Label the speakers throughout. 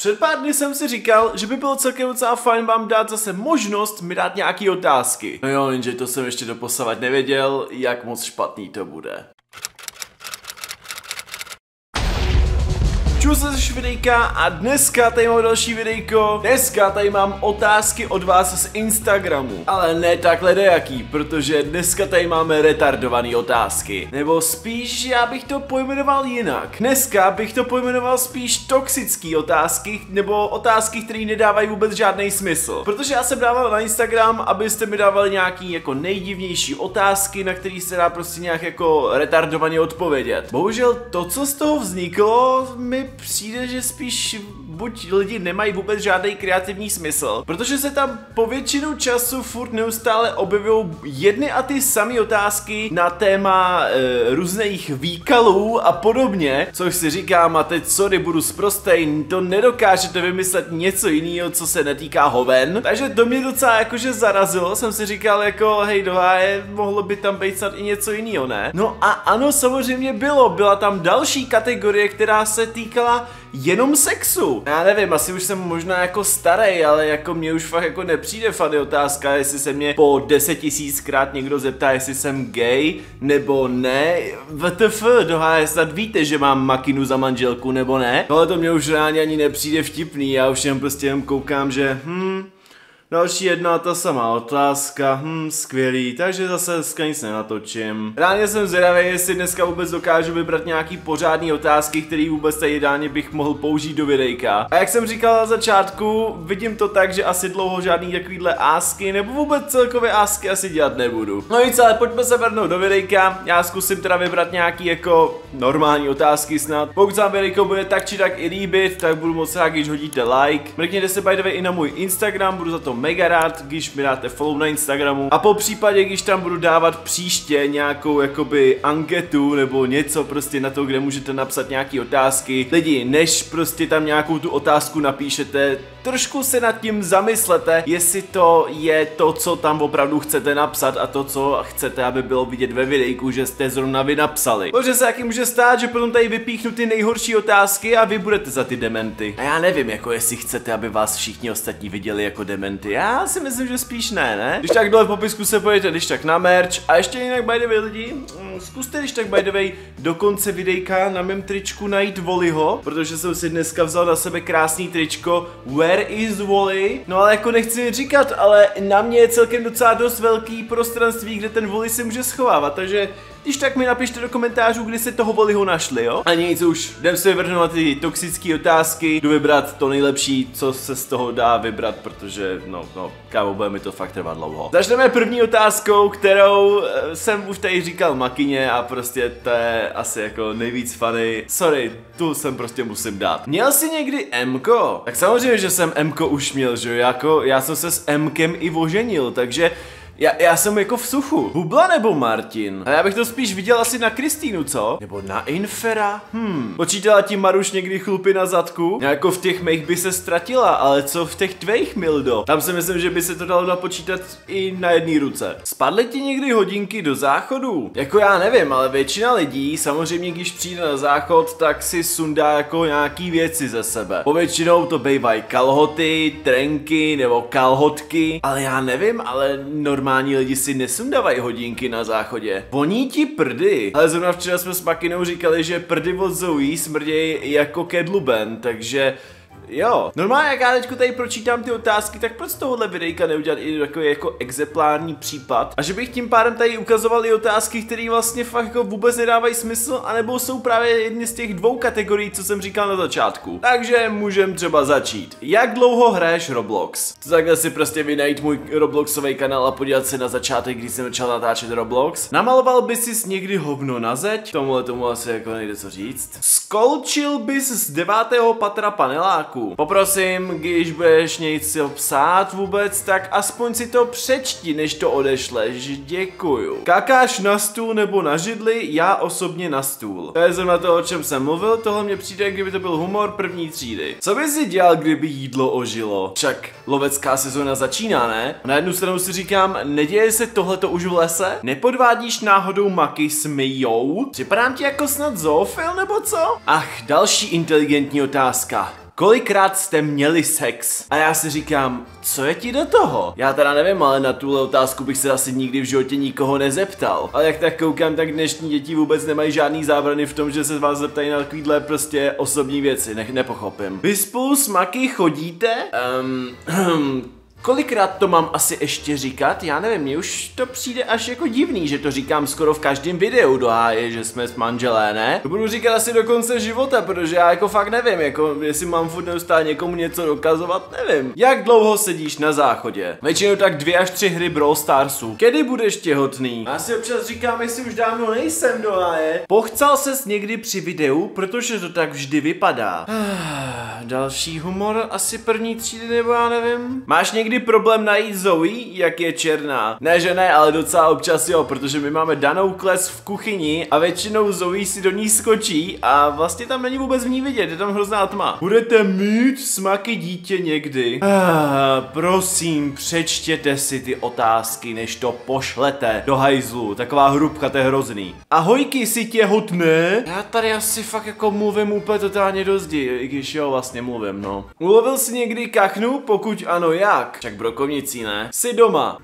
Speaker 1: Před pár dny jsem si říkal, že by bylo celkem docela fajn vám dát zase možnost mi dát nějaký otázky. No jo, jenže to jsem ještě doposavat nevěděl, jak moc špatný to bude. Čus ze videjka a dneska tady mám další videjko. Dneska tady mám otázky od vás z Instagramu. Ale ne takhle dejaký, protože dneska tady máme retardované otázky. Nebo spíš já bych to pojmenoval jinak. Dneska bych to pojmenoval spíš toxický otázky, nebo otázky, které nedávají vůbec žádný smysl. Protože já jsem dával na Instagram, abyste mi dávali nějaký jako nejdivnější otázky, na který se dá prostě nějak jako retardovaně odpovědět. Bohužel to, co z toho vzniklo, mi přijde, že spíš buď lidi nemají vůbec žádný kreativní smysl, protože se tam po většinu času furt neustále objevují jedny a ty samé otázky na téma e, různých výkalů a podobně, což si říkám a teď sorry, budu zprostej, to nedokážete vymyslet něco jiného, co se netýká hoven, takže to mě docela jakože zarazilo, jsem si říkal jako hej doháje, mohlo by tam být snad i něco jiného, ne? No a ano, samozřejmě bylo, byla tam další kategorie, která se týkala jenom sexu. Já nevím, asi už jsem možná jako starý, ale jako mě už fakt jako nepřijde fady otázka, jestli se mě po deset tisíckrát někdo zeptá, jestli jsem gay nebo ne. VTF, doháje, snad víte, že mám makinu za manželku nebo ne? Ale to mě už reálně ani nepřijde vtipný, já už jen prostě jen koukám, že hm, Další jedna ta samá otázka, hm, skvělý, takže zase dneska nic nenatočím. Ráně jsem zvědavý, jestli dneska vůbec dokážu vybrat nějaký pořádný otázky, který vůbec tady ideálně bych mohl použít do videjka. A jak jsem říkal na začátku, vidím to tak, že asi dlouho žádný takovýhle ásky, nebo vůbec celkově ásky asi dělat nebudu. No nic, ale pojďme se vrhnout do videjka, já zkusím teda vybrat nějaký jako normální otázky snad. Pokud se vám videjko bude tak či tak i líbit, tak budu moc rád, když hodíte like. Mrkněte se by the way i na můj Instagram, budu za to mega rád, když mi dáte follow na Instagramu a po případě, když tam budu dávat příště nějakou jakoby anketu nebo něco prostě na to, kde můžete napsat nějaký otázky. Lidi, než prostě tam nějakou tu otázku napíšete, trošku se nad tím zamyslete, jestli to je to, co tam opravdu chcete napsat a to, co chcete, aby bylo vidět ve videjku, že jste zrovna vy napsali. Protože se jaký může stát, že potom tady vypíchnu ty nejhorší otázky a vy budete za ty dementy. A já nevím, jako jestli chcete, aby vás všichni ostatní viděli jako dementy. Já si myslím, že spíš ne, ne? Když tak dole v popisku se pojďte, když tak na merch. A ještě jinak by the way lidi, mm, zkuste když tak by the way do konce videjka na mém tričku najít Voliho, protože jsem si dneska vzal na sebe krásný tričko Where is Wally? No ale jako nechci říkat, ale na mě je celkem docela dost velký prostranství, kde ten Wally si může schovávat, takže když tak mi napište do komentářů, kdy se toho voliho našli, jo? A nic už, jdem se vrhnout ty toxické otázky, jdu vybrat to nejlepší, co se z toho dá vybrat, protože, no, no, kámo, bude mi to fakt trvat dlouho. Začneme první otázkou, kterou eh, jsem už tady říkal Makině a prostě to je asi jako nejvíc funny. Sorry, tu jsem prostě musím dát. Měl jsi někdy Mko? Tak samozřejmě, že jsem Mko už měl, že jo? Jako, já jsem se s Mkem i oženil, takže já, já jsem jako v suchu. Hubla nebo Martin? A já bych to spíš viděl asi na Kristýnu, co? Nebo na Infera? Hm. Počítala ti Maruš někdy chlupy na zadku? Jako v těch mých by se ztratila, ale co v těch tvých, Mildo? Tam si myslím, že by se to dalo napočítat i na jedné ruce. Spadly ti někdy hodinky do záchodu? Jako já nevím, ale většina lidí, samozřejmě když přijde na záchod, tak si sundá jako nějaký věci ze sebe. Povětšinou to bývají kalhoty, trenky nebo kalhotky, ale já nevím, ale normálně normální lidi si nesundávají hodinky na záchodě. Voní ti prdy. Ale zrovna včera jsme s Makinou říkali, že prdy od Zoe smrdějí jako kedluben, takže Jo, normálně jak já teď tady pročítám ty otázky, tak proč z tohohle videjka neudělat i takový jako exemplární případ? A že bych tím pádem tady ukazoval i otázky, které vlastně fakt jako vůbec nedávají smysl, anebo jsou právě jedny z těch dvou kategorií, co jsem říkal na začátku. Takže můžem třeba začít. Jak dlouho hraješ Roblox? Takhle si prostě vy najít můj Robloxový kanál a podívat se na začátek, když jsem začal natáčet Roblox. Namaloval bys si někdy hovno na zeď? Tomuhle tomu asi jako nejde co říct. Skolčil bys z devátého patra paneláku? Článku. Poprosím, když budeš něco psát vůbec, tak aspoň si to přečti, než to odešleš. Děkuju. Kakáš na stůl nebo na židli? Já osobně na stůl. To je zrovna to, o čem jsem mluvil, tohle mě přijde, kdyby to byl humor první třídy. Co by si dělal, kdyby jídlo ožilo? Však lovecká sezóna začíná, ne? Na jednu stranu si říkám, neděje se tohleto už v lese? Nepodvádíš náhodou maky s myjou? Připadám ti jako snad zoofil nebo co? Ach, další inteligentní otázka. Kolikrát jste měli sex? A já si říkám, co je ti do toho? Já teda nevím, ale na tuhle otázku bych se asi nikdy v životě nikoho nezeptal. Ale jak tak koukám, tak dnešní děti vůbec nemají žádný zábrany v tom, že se vás zeptají na takovýhle prostě osobní věci, nech nepochopím. Vy spolu s Maky chodíte? Um, Kolikrát to mám asi ještě říkat? Já nevím, mně už to přijde až jako divný, že to říkám skoro v každém videu do háje, že jsme s manželé, ne? To budu říkat asi do konce života, protože já jako fakt nevím, jako jestli mám furt neustále někomu něco dokazovat, nevím. Jak dlouho sedíš na záchodě? Většinou tak dvě až tři hry Brawl Starsů. Kedy budeš těhotný? Já si občas říkám, jestli už dávno nejsem do háje. Pochcal ses někdy při videu, protože to tak vždy vypadá. Další humor, asi první třídy nebo já nevím. Máš někdy někdy problém najít Zoe, jak je černá? Ne, že ne, ale docela občas jo, protože my máme danou kles v kuchyni a většinou Zoe si do ní skočí a vlastně tam není vůbec v ní vidět, je tam hrozná tma. Budete mít smaky dítě někdy? Ah, prosím, přečtěte si ty otázky, než to pošlete do hajzlu. Taková hrubka, to je hrozný. Ahojky, si těhotné? Já tady asi fakt jako mluvím úplně totálně do zdi, i když jo, vlastně mluvím, no. Ulovil jsi někdy kachnu? Pokud ano, jak? Však brokovnicí, ne? Jsi doma.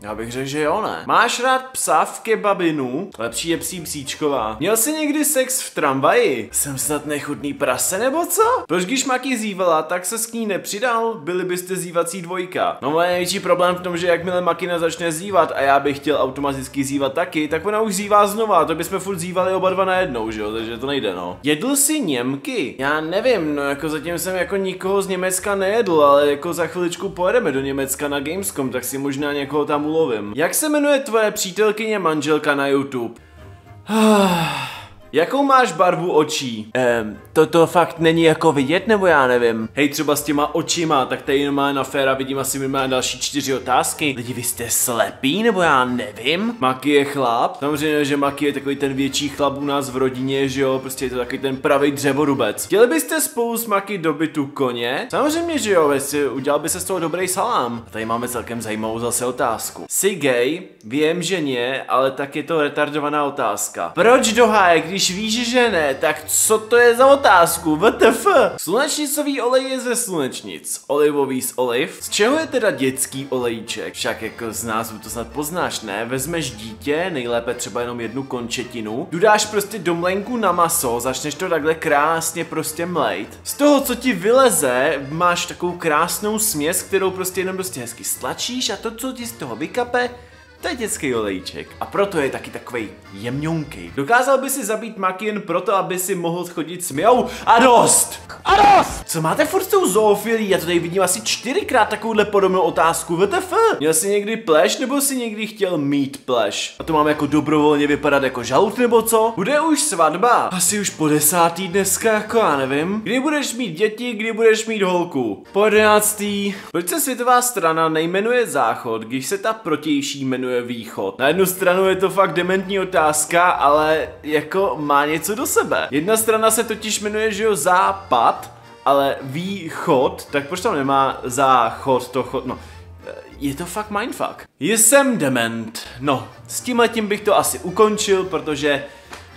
Speaker 1: Já bych řekl, že jo, ne. Máš rád psa v kebabinu? Lepší je psí psíčková. Měl jsi někdy sex v tramvaji? Jsem snad nechutný prase nebo co? Proč když Maki zívala, tak se s ní nepřidal? Byli byste zívací dvojka. No můj největší problém v tom, že jakmile Makina začne zívat a já bych chtěl automaticky zívat taky, tak ona už zívá znova, to bychom furt zívali oba dva najednou, že jo, takže to nejde no. Jedl jsi Němky? Já nevím, no jako zatím jsem jako nikoho z Německa nejedl, ale jako za chviličku pojedeme do Německa na Gamescom, tak si možná někoho tam ulovím. Jak se jmenuje tvoje přítelkyně manželka na YouTube? Jakou máš barvu očí? Ehm, toto fakt není jako vidět, nebo já nevím. Hej, třeba s těma očima, tak tady jenom na féra vidím asi minimálně další čtyři otázky. Lidi, vy jste slepý, nebo já nevím? Maki je chlap? Samozřejmě, že Maki je takový ten větší chlap u nás v rodině, že jo, prostě je to takový ten pravý dřevorubec. Chtěli byste spolu s Maki do bytu koně? Samozřejmě, že jo, jestli udělal by se z toho dobrý salám. A tady máme celkem zajímavou zase otázku. Jsi gay? Vím, že ne, ale tak je to retardovaná otázka. Proč do háje, když víš, že ne, tak co to je za otázku? WTF? Slunečnicový olej je ze slunečnic, olivový z oliv. Z čeho je teda dětský olejček? Však jako z názvu to snad poznáš, ne? Vezmeš dítě, nejlépe třeba jenom jednu končetinu, dodáš prostě do mlenku na maso, začneš to takhle krásně prostě mlejt. Z toho, co ti vyleze, máš takovou krásnou směs, kterou prostě jenom prostě hezky stlačíš a to, co ti z toho vykape, to je dětský olejček a proto je taky takový jemňonký. Dokázal by si zabít Maki jen proto, aby si mohl chodit s Miau a dost! A dost! Co máte furt s tou zoofilí? Já to tady vidím asi čtyřikrát takovouhle podobnou otázku. WTF? Měl jsi někdy pleš nebo si někdy chtěl mít pleš? A to mám jako dobrovolně vypadat jako žalud nebo co? Bude už svatba? Asi už po desátý dneska, jako já nevím. Kdy budeš mít děti, kdy budeš mít holku? Po jedenáctý. Proč se světová strana nejmenuje záchod, když se ta protější jmenuje východ? Na jednu stranu je to fakt dementní otázka, ale jako má něco do sebe. Jedna strana se totiž jmenuje, že jo, západ, ale východ, tak proč tam nemá záchod, to chod, no. Je to fakt mindfuck. Jsem dement. No, s tím letím bych to asi ukončil, protože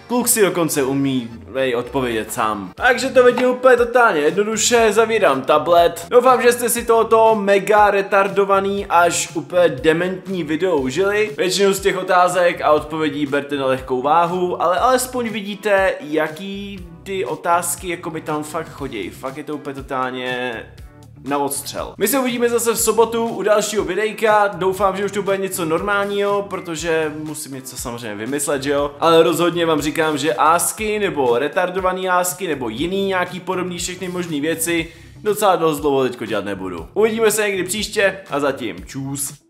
Speaker 1: Kluk si dokonce umí vej, odpovědět sám. Takže to vidím úplně totálně jednoduše, zavírám tablet. Doufám, že jste si tohoto mega retardovaný až úplně dementní video užili. Většinu z těch otázek a odpovědí berte na lehkou váhu, ale alespoň vidíte, jaký ty otázky jako by tam fakt chodí. Fakt je to úplně totálně na odstřel. My se uvidíme zase v sobotu u dalšího videjka, doufám, že už to bude něco normálního, protože musím něco samozřejmě vymyslet, že jo? Ale rozhodně vám říkám, že ásky, nebo retardovaný ásky, nebo jiný nějaký podobný všechny možné věci, docela dost dlouho teďko dělat nebudu. Uvidíme se někdy příště a zatím čus.